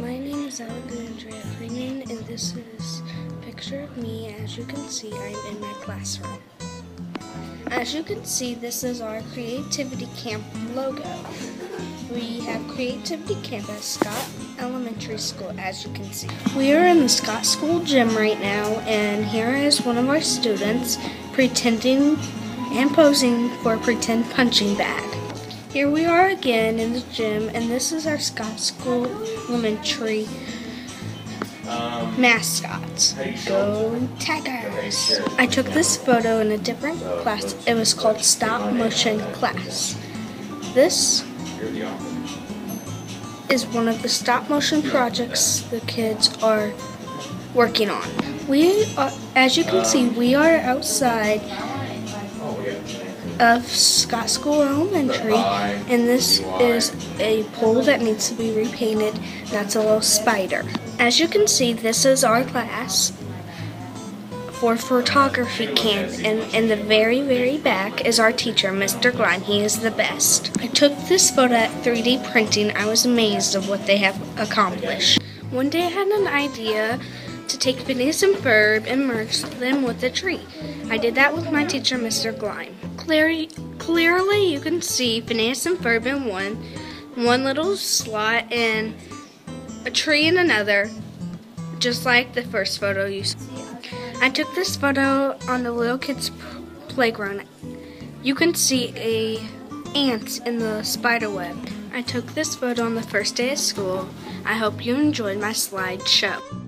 My name is Alexandria Freeman, and this is a picture of me. As you can see, I'm in my classroom. As you can see, this is our Creativity Camp logo. We have Creativity Camp at Scott Elementary School, as you can see. We are in the Scott School gym right now, and here is one of our students pretending and posing for a pretend punching bag. Here we are again in the gym, and this is our Scott School Elementary mascot. Go Tigers! I took this photo in a different class. It was called Stop Motion Class. This is one of the stop motion projects the kids are working on. We are, as you can see, we are outside of Scott School Elementary, and this is a pole that needs to be repainted. That's a little spider. As you can see, this is our class for photography camp, and in the very, very back is our teacher, Mr. Glenn. He is the best. I took this photo at 3D printing. I was amazed of what they have accomplished. One day I had an idea to take Phineas and Ferb and merge them with a tree. I did that with my teacher, Mr. Gleim. Clearly, clearly you can see Phineas and Ferb in one, one little slot, and a tree in another, just like the first photo you saw. I took this photo on the little kids' playground. You can see a ant in the spider web. I took this photo on the first day of school. I hope you enjoyed my slideshow.